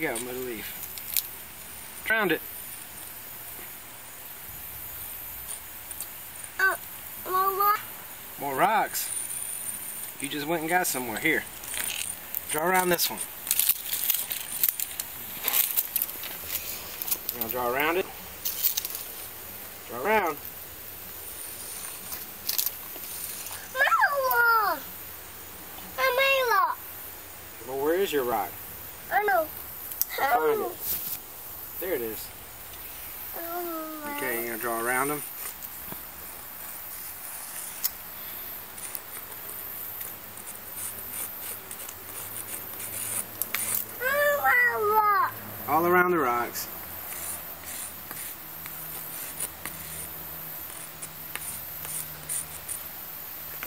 you go, move the leaf. Round it. Uh, Mama. More rocks. You just went and got somewhere. Here. Draw around this one. You want to draw around it? Draw around. Mama. Mama. Well, where is your rock? I don't know. Find it. Oh. There it is. Oh, Okay, you're gonna draw around them? Mama. All around the rocks.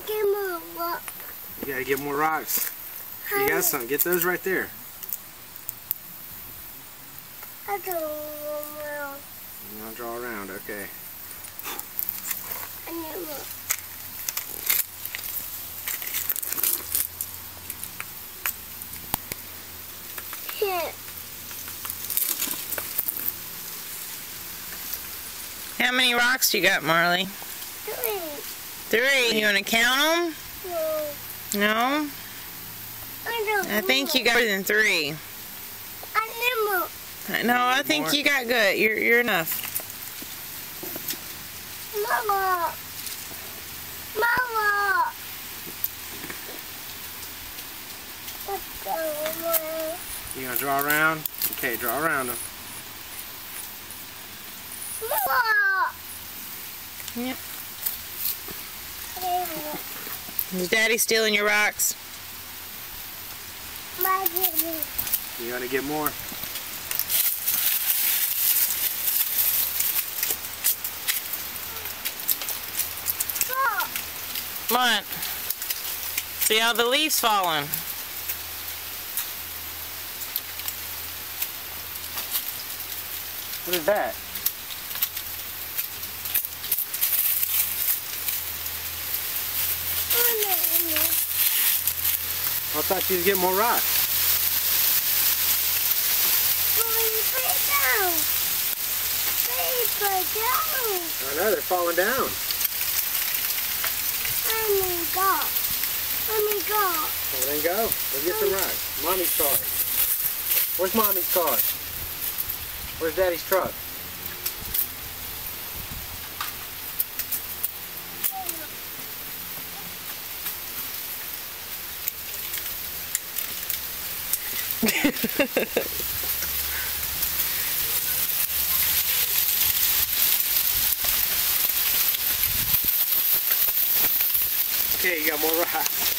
Give me a look. You gotta get more rocks. You got some. Get those right there. I don't know. You wanna draw around? Okay. I need more. Here. How many rocks do you got, Marley? Three. Three. You want to count No. them? No? I don't I think you got more than three. I more. No, I think More? you got good. You're, you're enough. Mama. Mama. Let's go, You gonna draw around? Okay, draw around them. Mama. Yep. Is Daddy stealing your rocks? My baby. You gonna get more? What? See how the leaves falling? What is that? Mama. I thought she'd get more rocks. Mommy, put it down. Please put it down. I know, they're falling down. Let me go. Let me go. Well, then go. Go get some rocks. Mommy's car. Where's Mommy's car? Where's Daddy's truck? Okay, you got more rocks.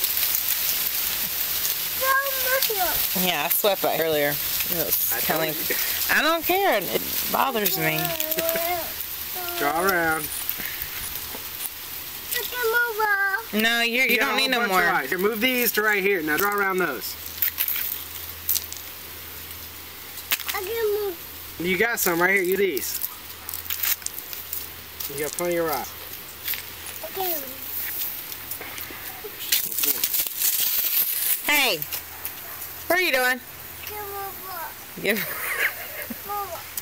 Yeah, I swept by earlier. It was I kinda told like- you. I don't care. It bothers me. Draw around. I can move on. No, you're, you got don't need no more. rocks. Here, move these to right here. Now draw around those. I can move. You got some right here. You these. You got plenty of rocks. I can move. Hey, what are you doing? I can move on. Give Move